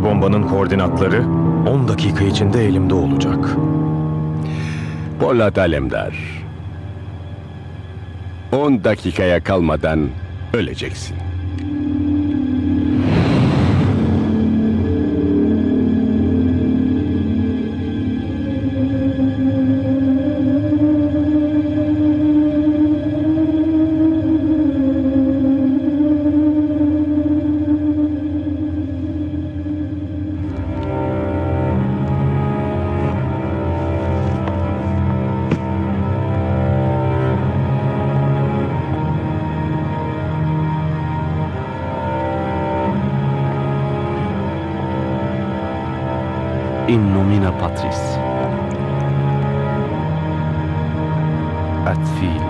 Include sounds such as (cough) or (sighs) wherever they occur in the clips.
nükleer bombanın koordinatları 10 dakika içinde elimde olacak. Polat Alemdar. 10 dakikaya kalmadan öleceksin. In nomine Patris. Et Filii.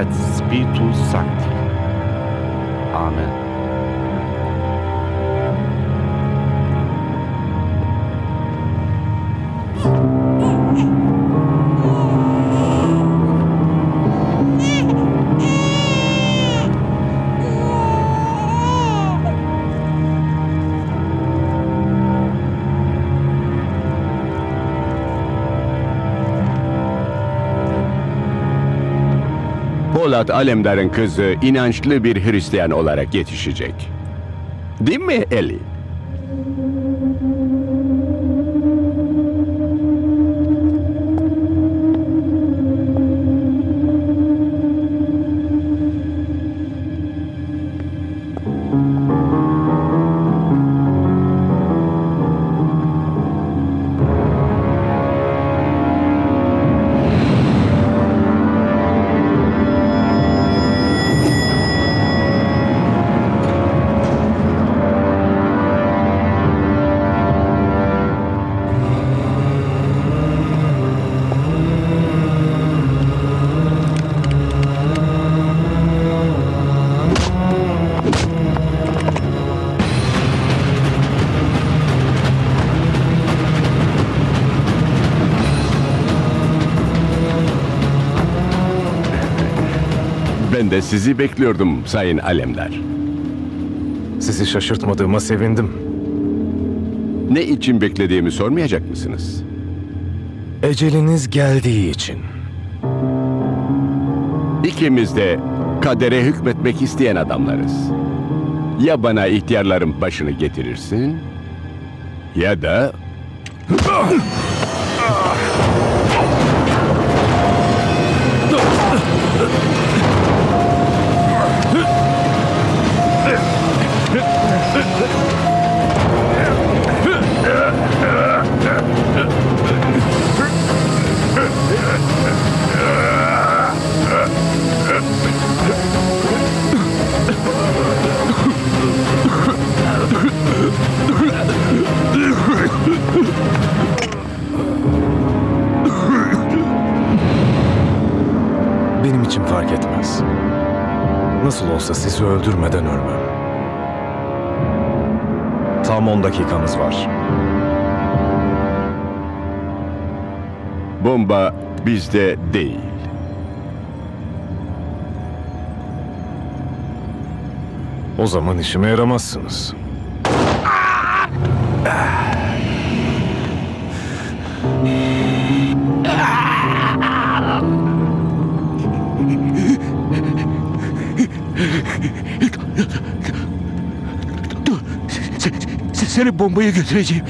Et Spiritus Sancti. Amen. Polat Alemdar'ın kızı inançlı bir Hristiyan olarak yetişecek. Değil mi Eli? De sizi bekliyordum Sayın Alemdar. Sizi şaşırtmadığıma sevindim. Ne için beklediğimi sormayacak mısınız? Eceliniz geldiği için. İkimiz de kadere hükmetmek isteyen adamlarız. Ya bana ihtiyarların başını getirirsin ya da için fark etmez. Nasıl olsa sizi öldürmeden ölmem. Tam 10 dakikamız var. bomba bizde değil. O zaman işime yaramazsınız. Seni bombaya götüreceğim.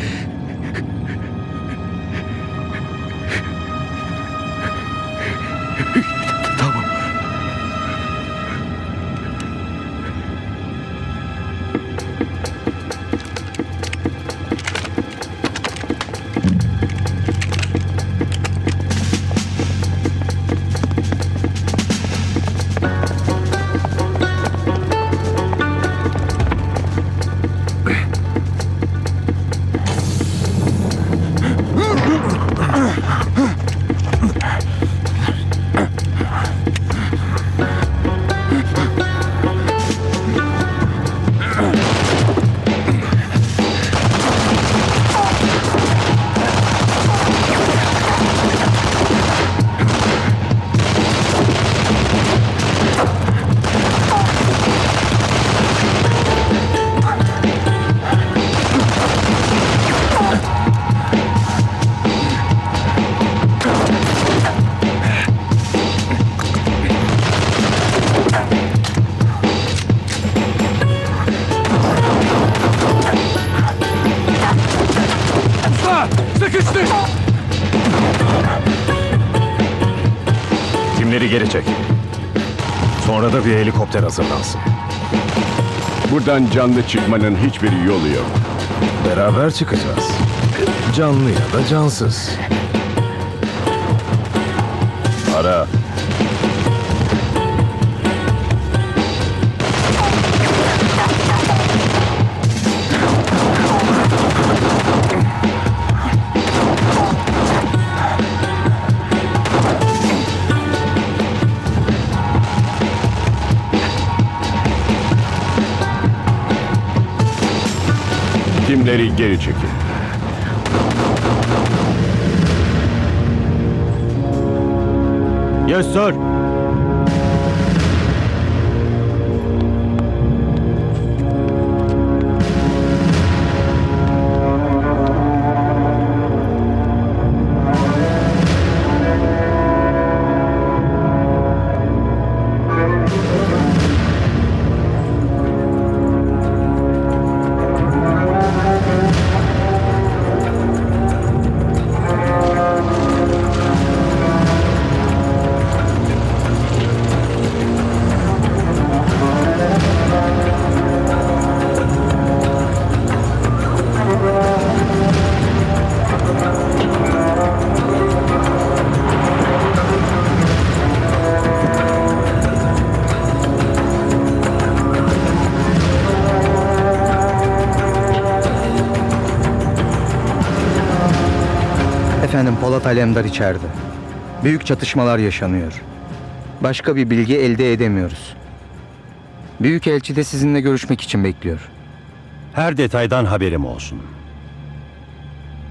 Buradan canlı çıkmanın hiçbir yolu yok. Beraber çıkacağız. Canlı ya da cansız. Ara. Timleri geri çekin. Yes sir. Alemdar içeride. Büyük çatışmalar yaşanıyor. Başka bir bilgi elde edemiyoruz. Büyükelçi de sizinle görüşmek için bekliyor. Her detaydan haberim olsun.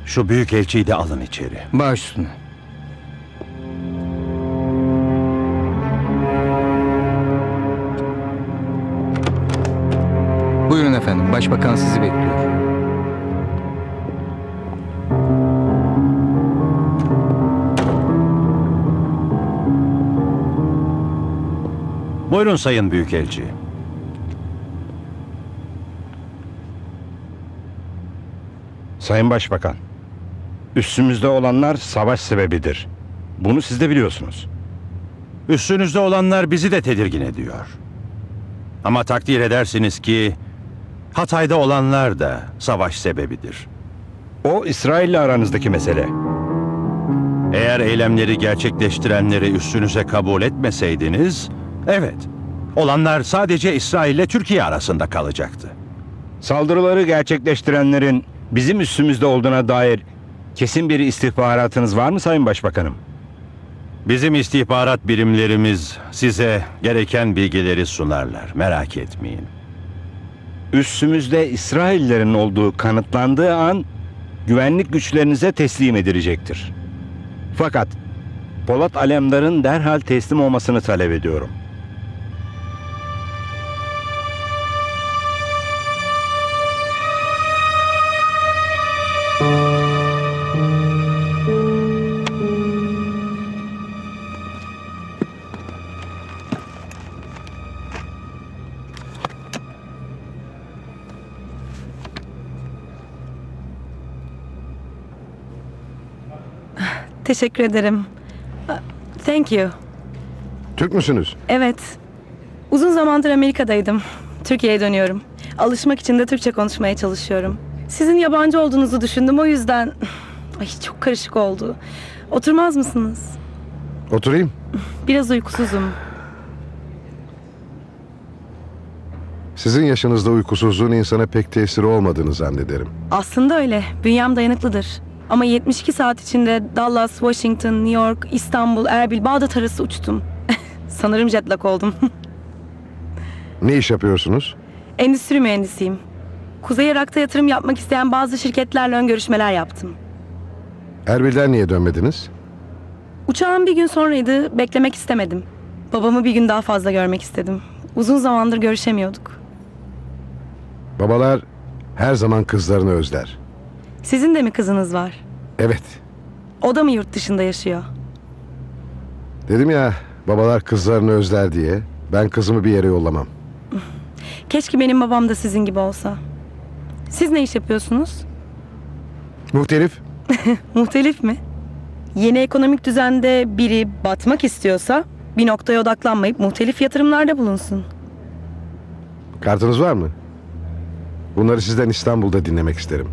Şu büyük elçiyi de alın içeri. Baş üstüne. Buyurun efendim, başbakan sizi bekliyor. Buyurun sayın büyükelçi. Sayın Başbakan, üstümüzde olanlar savaş sebebidir. Bunu siz de biliyorsunuz. Üstünüzde olanlar bizi de tedirgin ediyor. Ama takdir edersiniz ki Hatay'da olanlar da savaş sebebidir. O İsrail'le aranızdaki mesele. Eğer eylemleri gerçekleştirenleri üstünüze kabul etmeseydiniz, evet, olanlar sadece İsrail ile Türkiye arasında kalacaktı. Saldırıları gerçekleştirenlerin bizim üstümüzde olduğuna dair kesin bir istihbaratınız var mı Sayın Başbakanım? Bizim istihbarat birimlerimiz size gereken bilgileri sunarlar. Merak etmeyin. Üstümüzde İsraillerin olduğu kanıtlandığı an güvenlik güçlerinize teslim edilecektir. Fakat Polat Alemdar'ın derhal teslim olmasını talep ediyorum. Teşekkür ederim. Thank you. Türk müsünüz? Evet. Uzun zamandır Amerika'daydım. Türkiye'ye dönüyorum. Alışmak için de Türkçe konuşmaya çalışıyorum. Sizin yabancı olduğunuzu düşündüm o yüzden... (sighs) Ay çok karışık oldu. Oturmaz mısınız? Oturayım. Biraz uykusuzum. Sizin yaşınızda uykusuzluğun insana pek tesiri olmadığını zannederim. Aslında öyle. Bünyem dayanıklıdır. Ama 72 saat içinde Dallas, Washington, New York, İstanbul, Erbil, Bağdat arası uçtum. (laughs) Sanırım jetlag oldum. (laughs) Ne iş yapıyorsunuz? Endüstri mühendisiyim. Kuzey Irak'ta yatırım yapmak isteyen bazı şirketlerle ön görüşmeler yaptım. Erbil'den niye dönmediniz? Uçağım bir gün sonraydı, beklemek istemedim. Babamı bir gün daha fazla görmek istedim. Uzun zamandır görüşemiyorduk. Babalar her zaman kızlarını özler. Sizin de mi kızınız var? Evet. O da mı yurt dışında yaşıyor? Dedim ya babalar kızlarını özler diye. Ben kızımı bir yere yollamam. Keşke benim babam da sizin gibi olsa. Siz ne iş yapıyorsunuz? Muhtelif (laughs) Muhtelif mi? Yeni ekonomik düzende biri batmak istiyorsa bir noktaya odaklanmayıp muhtelif yatırımlarda bulunsun. Kartınız var mı? Bunları sizden İstanbul'da dinlemek isterim.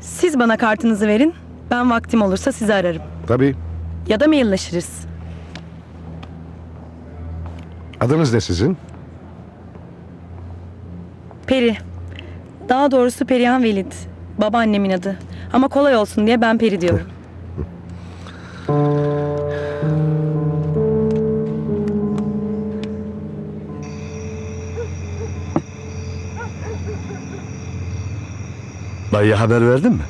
Siz bana kartınızı verin. Ben vaktim olursa sizi ararım. Tabii. Ya da mailleşiriz. Adınız ne sizin? Peri. Daha doğrusu Perihan Velid. Babaannemin adı. Ama kolay olsun diye ben Peri diyorum. (laughs) Dayıya haber verdin mi?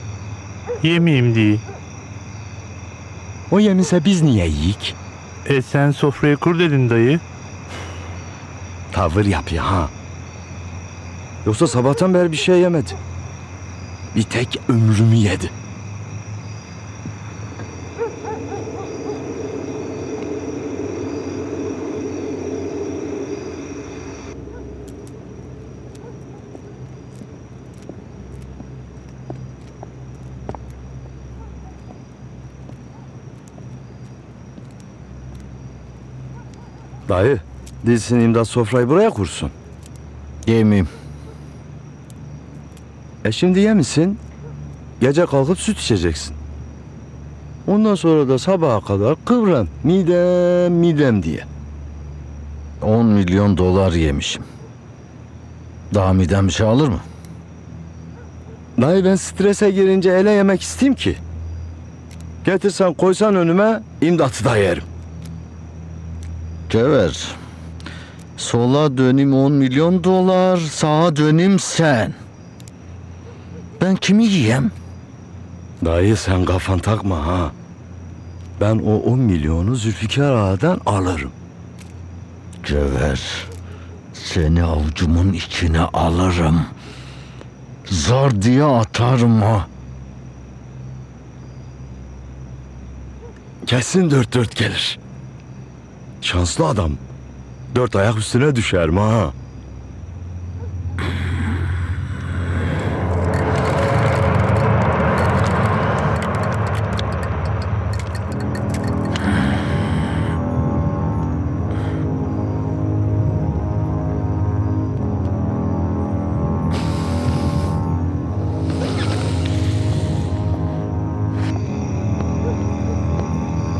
Yemeyeyim diye. O yeminse biz niye yiyik? E sen sofrayı kur dedin dayı. Tavır yapıyor ha. Yoksa sabahtan beri bir şey yemedi. Bir tek ömrümü yedi. Dayı, dilsin imdat sofrayı buraya kursun. Yemeyeyim. E şimdi yemişsin. Gece kalkıp süt içeceksin. Ondan sonra da sabaha kadar kıvran. Midem midem diye. 10 milyon dolar yemişim. Daha midem bir şey alır mı? Dayı ben strese girince ele yemek isteyeyim ki. Getirsen koysan önüme imdatı da yerim. Cevher. Sola dönüm 10 milyon dolar, sağa dönüm sen. Ben kimi yiyem? Dayı sen kafan takma ha. Ben o 10 milyonu Zülfikar Ağa'dan alırım. Cevher. Seni avucumun içine alırım. Zar diye atarım ha. Kesin dört dört gelir. Şanslı adam. Dört ayak üstüne düşer mi ha?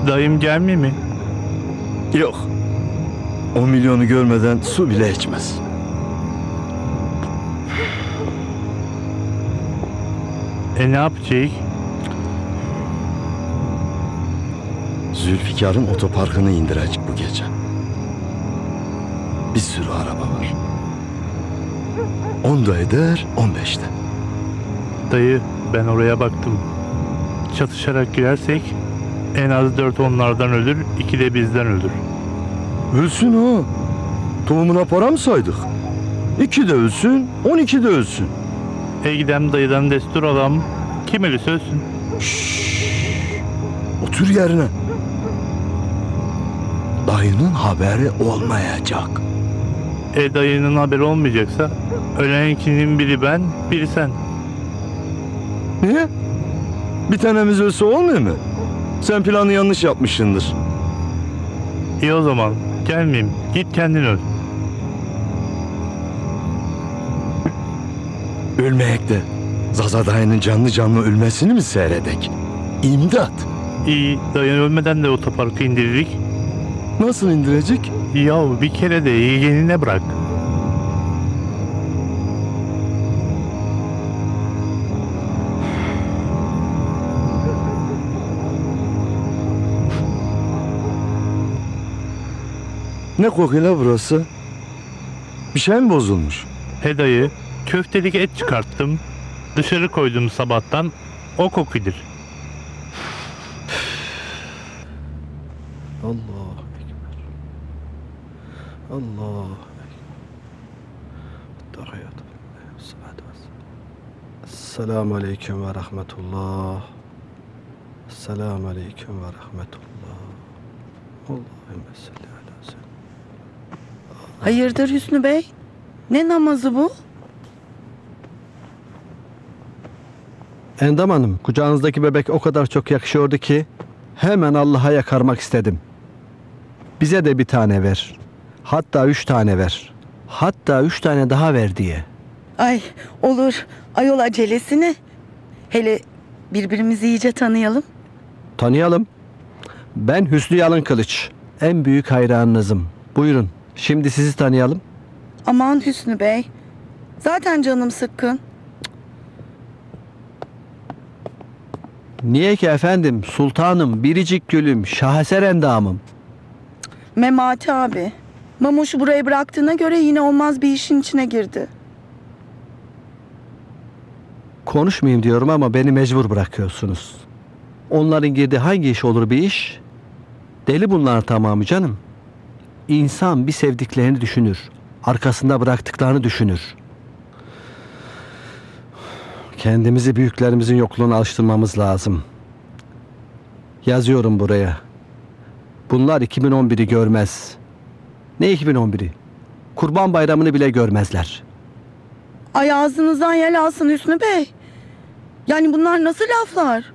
Dayım gelmiyor mi? Yok. O milyonu görmeden su bile içmez. E ne yapacak? Zülfikar'ın otoparkını indirecek bu gece. Bir sürü araba var. Onda eder, on beşte. Dayı ben oraya baktım. Çatışarak girersek en az dört onlardan ölür, iki de bizden ölür. Ölsün o. Tohumuna para mı saydık? İki de ölsün, on iki de ölsün. E gidem dayıdan destur alam. Kim ölürse ölsün. Otur yerine. Dayının haberi olmayacak. E dayının haberi olmayacaksa ölen ikinin biri ben, biri sen. Niye? Bir tanemiz ölse olmuyor mu? Sen planı yanlış yapmışsındır. İyi o zaman gelmeyeyim. Git kendin öl. Ölmeyek de Zaza dayının canlı canlı ölmesini mi seyredek? İmdat. İyi dayın ölmeden de otoparkı indiririk. Nasıl indirecek? Ya bir kere de yeğenine bırak. Ne kokuyor la burası? Bir şey mi bozulmuş? He dayı köftelik et çıkarttım. Dışarı koydum sabahtan. O kokudur. Allah ekber. Allah Selamun Aleyküm ve Rahmetullah. Selamun Aleyküm ve Rahmetullah. Allahümme seyyidina. Hayırdır Hüsnü Bey? Ne namazı bu? Endam Hanım, kucağınızdaki bebek o kadar çok yakışıyordu ki hemen Allah'a yakarmak istedim. Bize de bir tane ver. Hatta üç tane ver. Hatta üç tane daha ver diye. Ay olur. Ayol acelesine. Hele birbirimizi iyice tanıyalım. Tanıyalım. Ben Hüsnü Yalın Kılıç. En büyük hayranınızım. Buyurun. Şimdi sizi tanıyalım. Aman Hüsnü Bey. Zaten canım sıkkın. Niye ki efendim? Sultanım, biricik gülüm, şaheser endamım. Memati abi. Mamoş'u buraya bıraktığına göre yine olmaz bir işin içine girdi. Konuşmayayım diyorum ama beni mecbur bırakıyorsunuz. Onların girdiği hangi iş olur bir iş? Deli bunlar tamamı canım. İnsan bir sevdiklerini düşünür. Arkasında bıraktıklarını düşünür. Kendimizi büyüklerimizin yokluğuna alıştırmamız lazım. Yazıyorum buraya. Bunlar 2011'i görmez. Ne 2011'i? Kurban Bayramı'nı bile görmezler. Ay ağzınızdan yel alsın Hüsnü Bey. Yani bunlar nasıl laflar?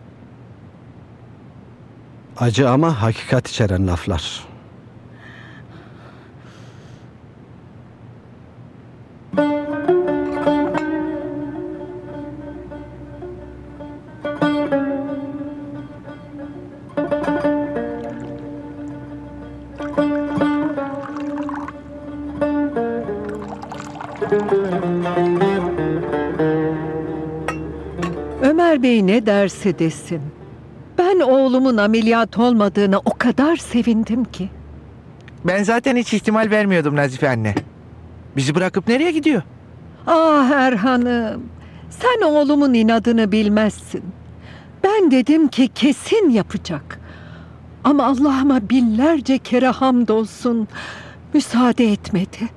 Acı ama hakikat içeren laflar. Ömer Bey ne derse desin. Ben oğlumun ameliyat olmadığına o kadar sevindim ki. Ben zaten hiç ihtimal vermiyordum Nazife anne. Bizi bırakıp nereye gidiyor? Ah Erhan'ım, sen oğlumun inadını bilmezsin. Ben dedim ki kesin yapacak. Ama Allah'ıma binlerce kere hamdolsun müsaade etmedi.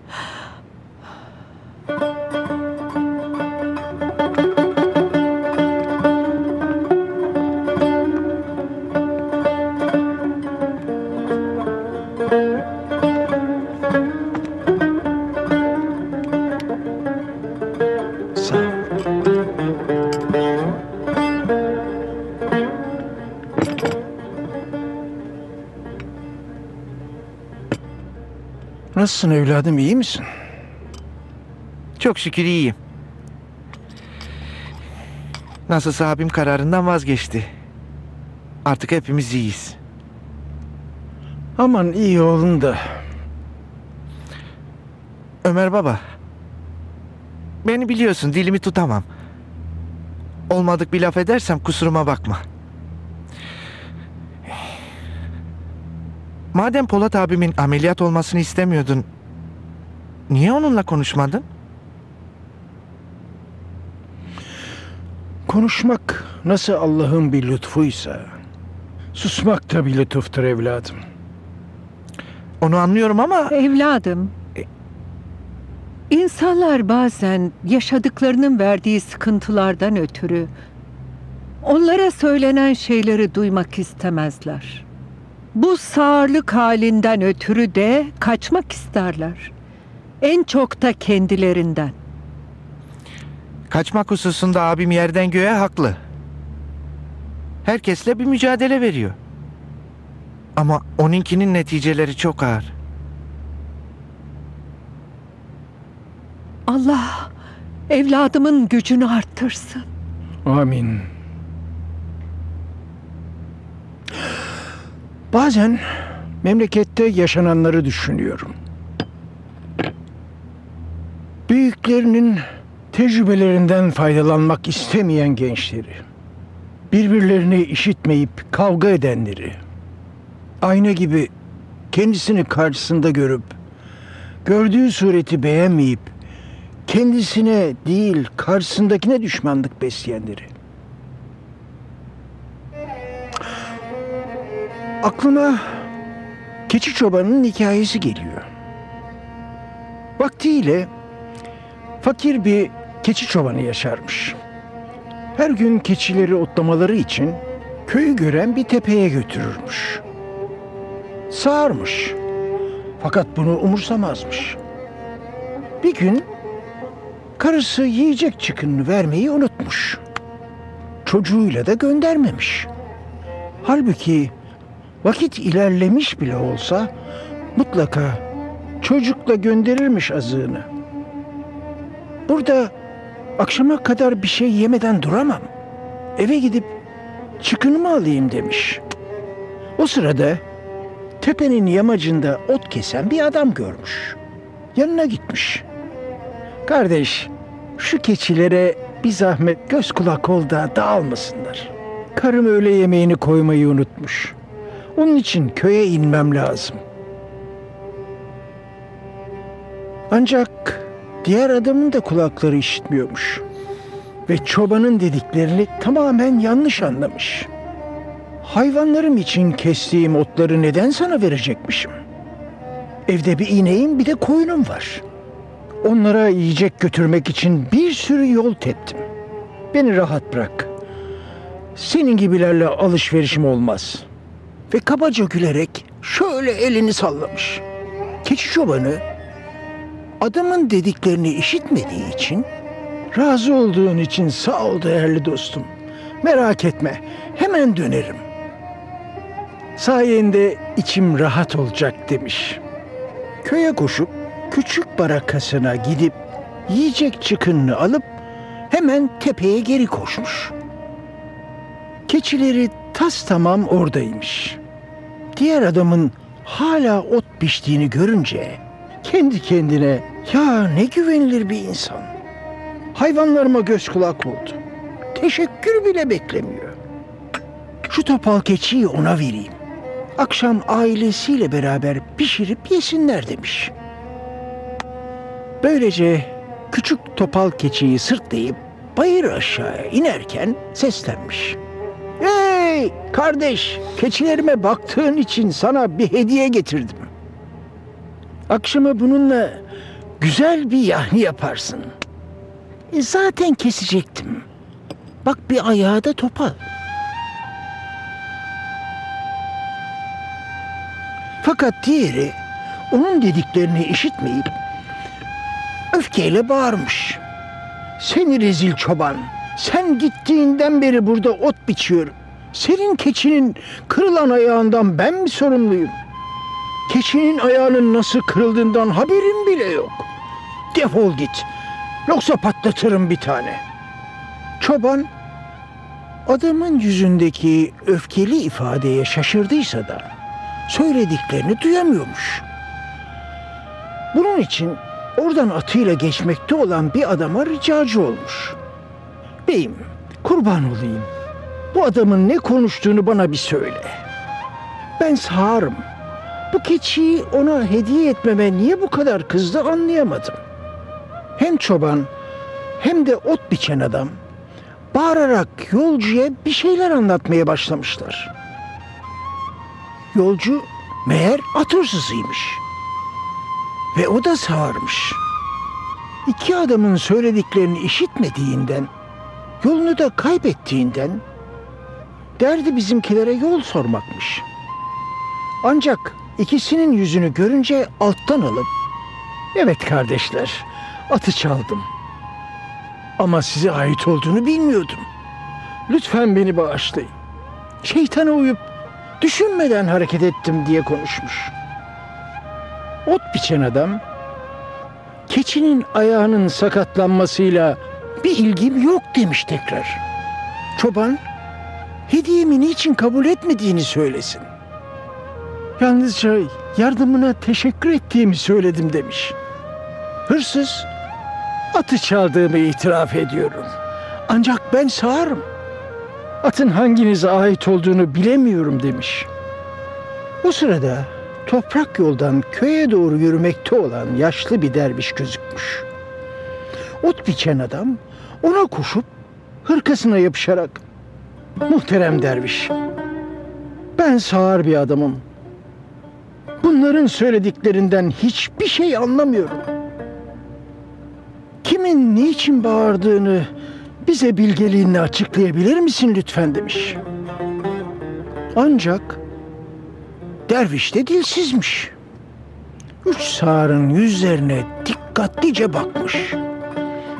Nasılsın evladım iyi misin? Çok şükür iyiyim. Nasılsa abim kararından vazgeçti. Artık hepimiz iyiyiz. Aman iyi olun da. Ömer baba. Beni biliyorsun dilimi tutamam. Olmadık bir laf edersem kusuruma bakma. Madem Polat abimin ameliyat olmasını istemiyordun, niye onunla konuşmadın? Konuşmak nasıl Allah'ın bir lütfuysa susmak da bir lütuftur evladım. Onu anlıyorum ama... Evladım, insanlar bazen yaşadıklarının verdiği sıkıntılardan ötürü onlara söylenen şeyleri duymak istemezler. Bu sağırlık halinden ötürü de kaçmak isterler. En çok da kendilerinden. Kaçmak hususunda abim yerden göğe haklı. Herkesle bir mücadele veriyor. Ama onunkinin neticeleri çok ağır. Allah evladımın gücünü arttırsın. Amin. Bazen memlekette yaşananları düşünüyorum. Büyüklerinin tecrübelerinden faydalanmak istemeyen gençleri, birbirlerini işitmeyip kavga edenleri, ayna gibi kendisini karşısında görüp gördüğü sureti beğenmeyip kendisine değil karşısındakine düşmanlık besleyenleri. Aklıma keçi çobanının hikayesi geliyor. Vaktiyle fakir bir keçi çobanı yaşarmış. Her gün keçileri otlamaları için köyü gören bir tepeye götürürmüş. Sağırmış. Fakat bunu umursamazmış. Bir gün karısı yiyecek çıkınını vermeyi unutmuş. çocuğuyla da göndermemiş. Halbuki vakit ilerlemiş bile olsa mutlaka çocukla gönderirmiş azığını. Burada akşama kadar bir şey yemeden duramam. Eve gidip çıkınımı alayım demiş. O sırada tepenin yamacında ot kesen bir adam görmüş. Yanına gitmiş. Kardeş, şu keçilere bir zahmet göz kulak ol da dağılmasınlar. Karım öğle yemeğini koymayı unutmuş. Onun için köye inmem lazım. Ancak diğer adamın da kulakları işitmiyormuş. Ve çobanın dediklerini tamamen yanlış anlamış. Hayvanlarım için kestiğim otları neden sana verecekmişim? Evde bir ineğim bir de koyunum var. Onlara yiyecek götürmek için bir sürü yol teptim. Beni rahat bırak. Senin gibilerle alışverişim olmaz. Ve kabaca gülerek şöyle elini sallamış. Keçi çobanı adamın dediklerini işitmediği için razı olduğun için sağ ol değerli dostum. Merak etme hemen dönerim. Sayende içim rahat olacak demiş. Köye koşup küçük barakasına gidip yiyecek çıkınını alıp hemen tepeye geri koşmuş. Keçileri tas tamam oradaymış. Diğer adamın hala ot biçtiğini görünce kendi kendine ya ne güvenilir bir insan. Hayvanlarıma göz kulak oldu. Teşekkür bile beklemiyor. Şu topal keçiyi ona vereyim. Akşam ailesiyle beraber pişirip yesinler demiş. Böylece küçük topal keçiyi sırtlayıp bayır aşağıya inerken seslenmiş. Hey kardeş, keçilerime baktığın için sana bir hediye getirdim. Akşama bununla güzel bir yahni yaparsın. E, zaten kesecektim. Bak bir ayağı da topal. Fakat diğeri onun dediklerini işitmeyip öfkeyle bağırmış. Seni rezil çoban, sen gittiğinden beri burada ot biçiyorum. Senin keçinin kırılan ayağından ben mi sorumluyum? Keçinin ayağının nasıl kırıldığından haberim bile yok. Defol git. Yoksa patlatırım bir tane. Çoban adamın yüzündeki öfkeli ifadeye şaşırdıysa da söylediklerini duyamıyormuş. Bunun için oradan atıyla geçmekte olan bir adama ricacı olmuş. Beyim, kurban olayım. Bu adamın ne konuştuğunu bana bir söyle. Ben sağırım. Bu keçiyi ona hediye etmeme niye bu kadar kızdı anlayamadım. Hem çoban hem de ot biçen adam bağırarak yolcuya bir şeyler anlatmaya başlamışlar. Yolcu meğer at hırsızıymış. Ve o da sağırmış. İki adamın söylediklerini işitmediğinden, yolunu da kaybettiğinden derdi bizimkilere yol sormakmış. Ancak ikisinin yüzünü görünce alttan alıp Evet kardeşler, atı çaldım. Ama size ait olduğunu bilmiyordum. Lütfen beni bağışlayın. Şeytana uyup düşünmeden hareket ettim diye konuşmuş. Ot biçen adam, keçinin ayağının sakatlanmasıyla bir ilgim yok demiş tekrar. Çoban, hediyemi niçin kabul etmediğini söylesin. Yalnızca yardımına teşekkür ettiğimi söyledim demiş. Hırsız, atı çaldığımı itiraf ediyorum. Ancak ben sağırım. Atın hanginize ait olduğunu bilemiyorum demiş. O sırada toprak yoldan köye doğru yürümekte olan yaşlı bir derviş gözükmüş. Ot biçen adam ona koşup hırkasına yapışarak Muhterem derviş, ben sağır bir adamım. Bunların söylediklerinden hiçbir şey anlamıyorum. Kimin niçin bağırdığını bize bilgeliğinle açıklayabilir misin lütfen demiş. Ancak derviş de dilsizmiş. Üç sağırın yüzlerine dikkatlice bakmış.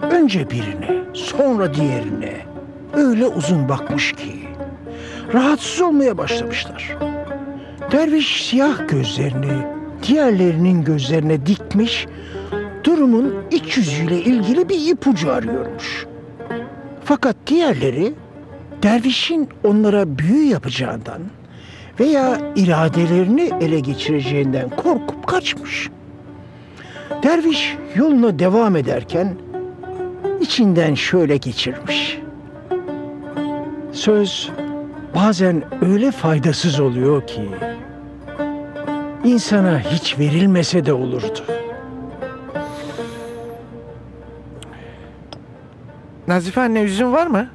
Önce birine, sonra diğerine. öyle uzun bakmış ki rahatsız olmaya başlamışlar. Derviş siyah gözlerini diğerlerinin gözlerine dikmiş, durumun iç yüzüyle ilgili bir ipucu arıyormuş. Fakat diğerleri dervişin onlara büyü yapacağından veya iradelerini ele geçireceğinden korkup kaçmış. Derviş yoluna devam ederken içinden şöyle geçirmiş. Söz bazen öyle faydasız oluyor ki insana hiç verilmese de olurdu. Nazife anne üzüm var mı?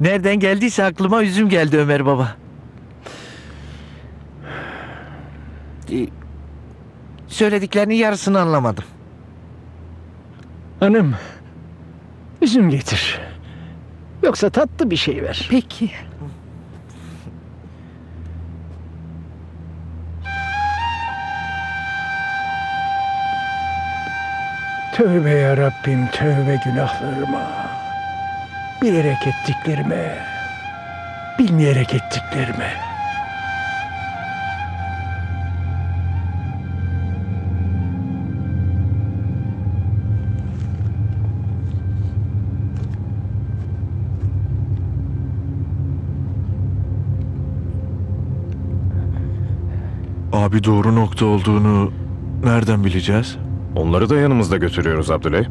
Nereden geldiyse aklıma üzüm geldi Ömer baba. Söylediklerinin yarısını anlamadım. Hanım, üzüm getir. Yoksa tatlı bir şey ver. Peki. Tövbe ya Rabbim, tövbe günahlarıma. Bilerek ettiklerime, bilmeyerek ettiklerime. Abi doğru nokta olduğunu nereden bileceğiz? Onları da yanımızda götürüyoruz Abdüley.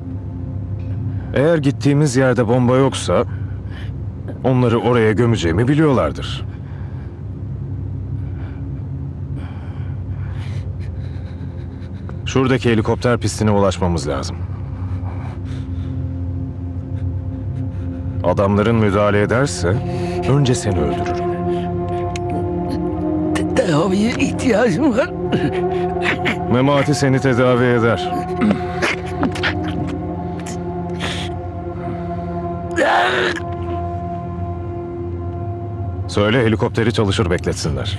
Eğer gittiğimiz yerde bomba yoksa onları oraya gömeceğimi biliyorlardır. Şuradaki helikopter pistine ulaşmamız lazım. Adamların müdahale ederse önce seni öldürürüm. Tedaviye ihtiyacım var. Memati seni tedavi eder. Söyle helikopteri çalışır bekletsinler.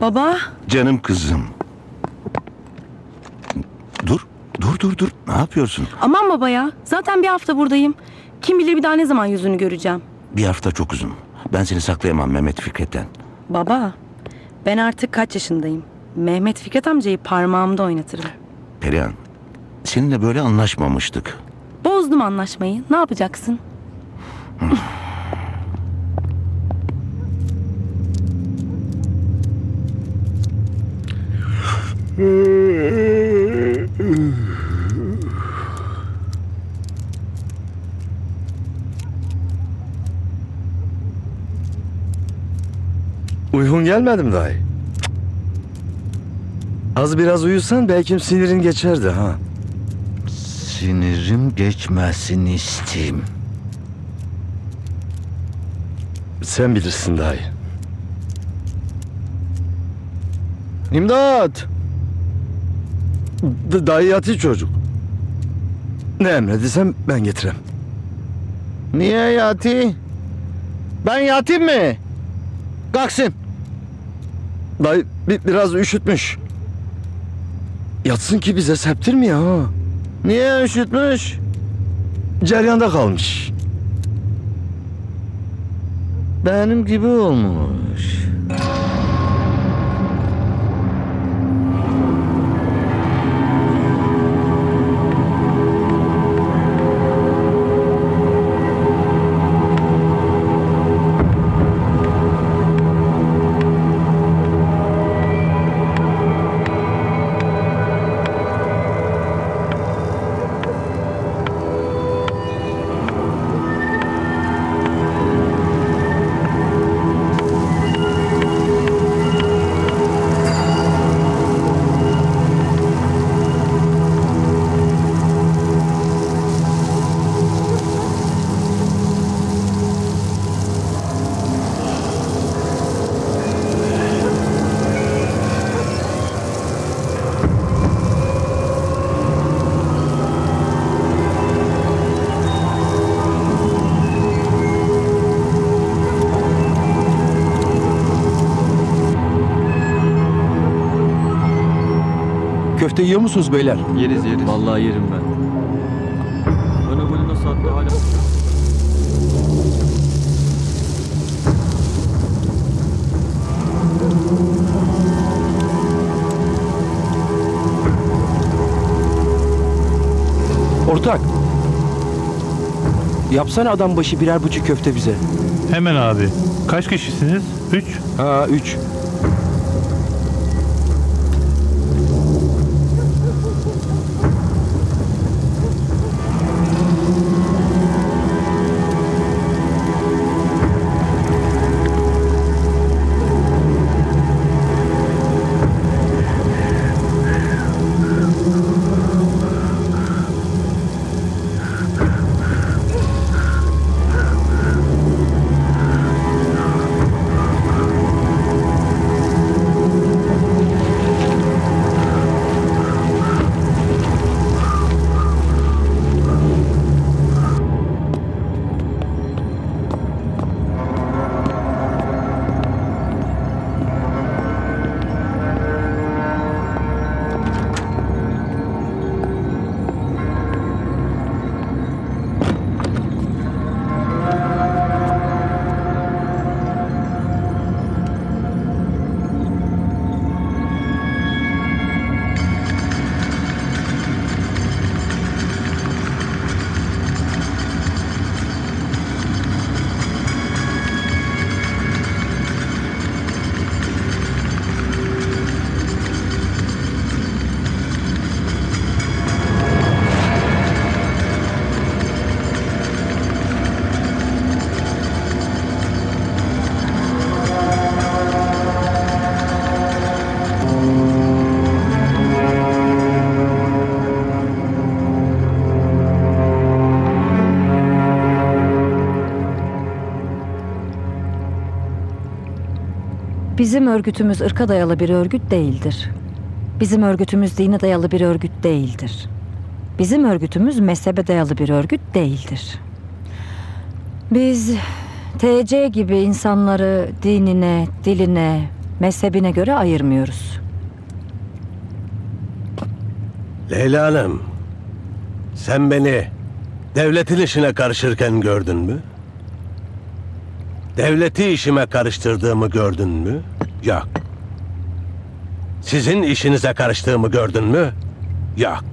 Baba, Canım kızım. Dur, dur, dur. Ne yapıyorsun? aman baba ya. Zaten bir hafta buradayım. Kim bilir bir daha ne zaman yüzünü göreceğim. Bir hafta çok uzun. Ben seni saklayamam Mehmet Fikret'ten. Baba, ben artık kaç yaşındayım? Mehmet Fikret amcayı parmağımda oynatırım. Perihan, seninle böyle anlaşmamıştık. Bozdum anlaşmayı. Ne yapacaksın? Uygun gelmedi mi dayı? Az biraz uyusan belki sinirin geçerdi ha. Sinirim geçmesin isteyim. Sen bilirsin dayı. İmdat! D- dayı yatı çocuk. Ne emrediysem ben getirem. Niye yati? Ben yatayım mı? Kalksın. Dayı bi- biraz üşütmüş. Yatsın ki bize septirmiyor ha. Niye üşütmüş? Ceryanda kalmış. Benim gibi olmuş. Köfte yiyor musunuz beyler? Yeriz yeriz. Vallahi yerim ben. Bana bunu nasıl attı hala? Ortak. Yapsana adam başı birer buçuk köfte bize. Hemen abi. Kaç kişisiniz? Üç. Ha üç. Bizim örgütümüz ırka dayalı bir örgüt değildir. Bizim örgütümüz dine dayalı bir örgüt değildir. Bizim örgütümüz mezhebe dayalı bir örgüt değildir. Biz TC gibi insanları dinine, diline, mezhebine göre ayırmıyoruz. Leyla Hanım, sen beni devletin işine karışırken gördün mü? Devleti işime karıştırdığımı gördün mü? Yok. Sizin işinize karıştığımı gördün mü? Yok.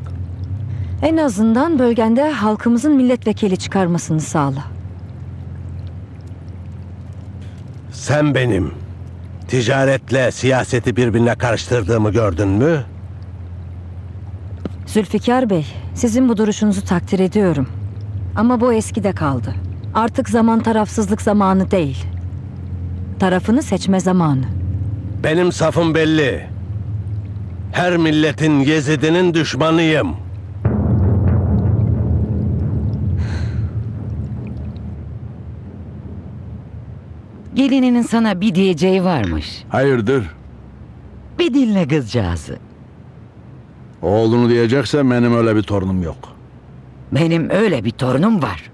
En azından bölgende halkımızın milletvekili çıkarmasını sağla. Sen benim ticaretle siyaseti birbirine karıştırdığımı gördün mü? Zülfikar Bey, sizin bu duruşunuzu takdir ediyorum. Ama bu eskide kaldı. Artık zaman tarafsızlık zamanı değil. Tarafını seçme zamanı. Benim safım belli. Her milletin Yezidinin düşmanıyım. Gelininin sana bir diyeceği varmış. Hayırdır? Bir dinle kızcağızı. Oğlunu diyecekse benim öyle bir torunum yok. Benim öyle bir torunum var.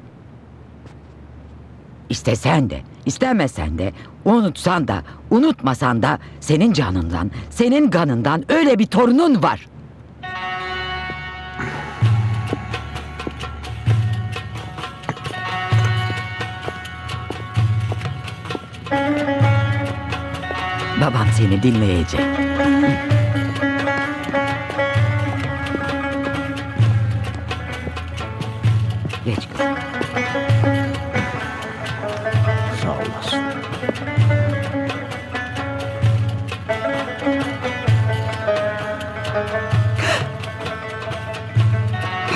İstesen de, istemesen de, unutsan da, unutmasan da senin canından, senin kanından öyle bir torunun var. Babam seni dinleyecek. Geç kızım.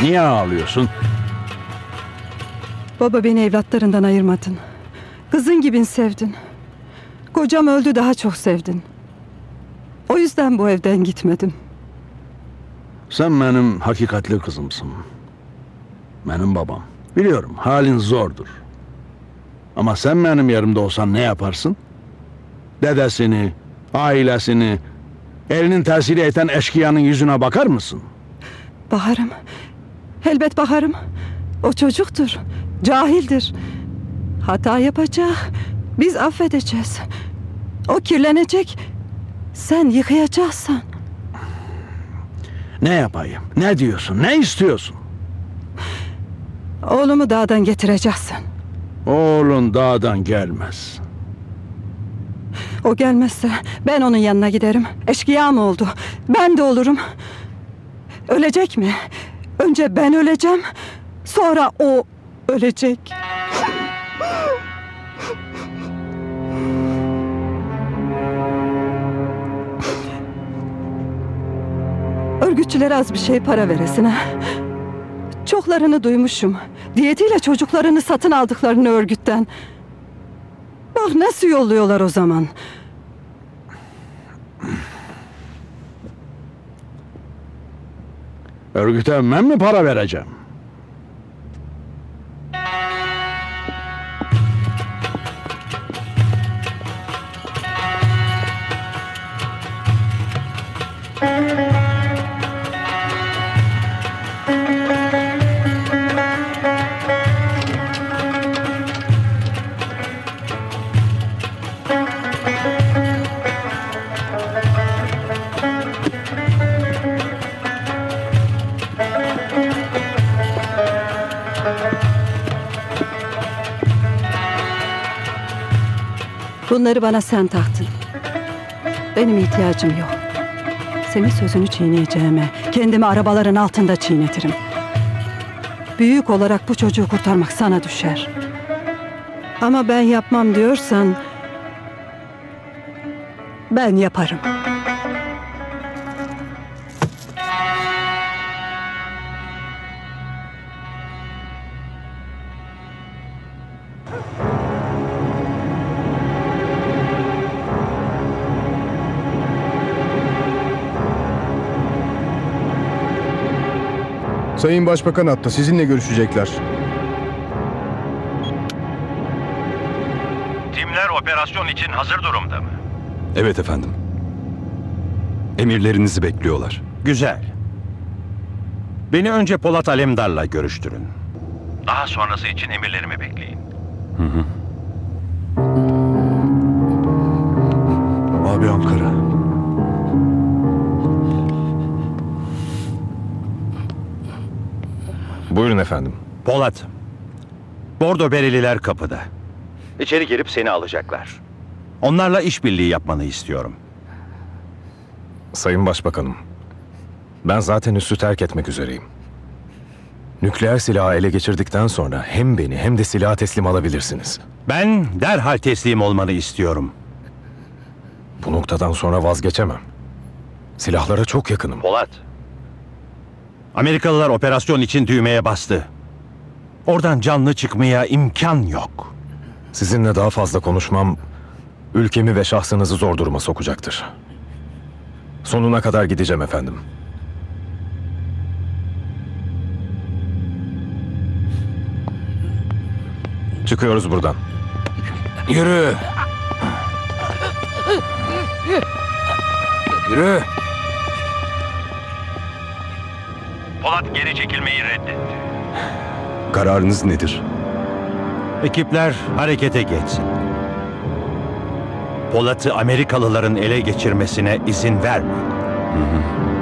Niye ağlıyorsun? Baba beni evlatlarından ayırmadın. Kızın gibin sevdin. Kocam öldü daha çok sevdin. O yüzden bu evden gitmedim. Sen benim hakikatli kızımsın. Benim babam. Biliyorum halin zordur. Ama sen benim yerimde olsan ne yaparsın? Dedesini, ailesini, elinin tersiyle eten eşkıyanın yüzüne bakar mısın? Baharım. Elbet baharım. O çocuktur. Cahildir. Hata yapacak. Biz affedeceğiz. O kirlenecek. Sen yıkayacaksın. Ne yapayım? Ne diyorsun? Ne istiyorsun? Oğlumu dağdan getireceksin. Oğlun dağdan gelmez. O gelmezse ben onun yanına giderim. Eşkıya mı oldu? Ben de olurum. Ölecek mi? Önce ben öleceğim. Sonra o ölecek. Örgütçülere az bir şey para veresin ha. Çoklarını duymuşum. Diyetiyle çocuklarını satın aldıklarını örgütten. Bak nasıl yolluyorlar o zaman. Örgüte mi para vereceğim? Bunları bana sen taktın. Benim ihtiyacım yok. Senin sözünü çiğneyeceğime kendimi arabaların altında çiğnetirim. Büyük olarak bu çocuğu kurtarmak sana düşer. Ama ben yapmam diyorsan ben yaparım. Sayın Başbakan hatta sizinle görüşecekler. Timler operasyon için hazır durumda mı? Evet efendim. Emirlerinizi bekliyorlar. Güzel. Beni önce Polat Alemdar'la görüştürün. Daha sonrası için emirlerimi bekleyin. Hı hı. Buyurun efendim. Polat. Bordo Bereliler kapıda. İçeri girip seni alacaklar. Onlarla işbirliği yapmanı istiyorum. Sayın Başbakanım. Ben zaten üssü terk etmek üzereyim. Nükleer silahı ele geçirdikten sonra hem beni hem de silah teslim alabilirsiniz. Ben derhal teslim olmanı istiyorum. Bu noktadan sonra vazgeçemem. Silahlara çok yakınım. Polat. Amerikalılar operasyon için düğmeye bastı. Oradan canlı çıkmaya imkan yok. Sizinle daha fazla konuşmam ülkemi ve şahsınızı zor duruma sokacaktır. Sonuna kadar gideceğim efendim. Çıkıyoruz buradan. Yürü. Yürü. Polat geri çekilmeyi reddetti. Kararınız nedir? Ekipler harekete geçsin. Polat'ı Amerikalıların ele geçirmesine izin verme. Hı hı.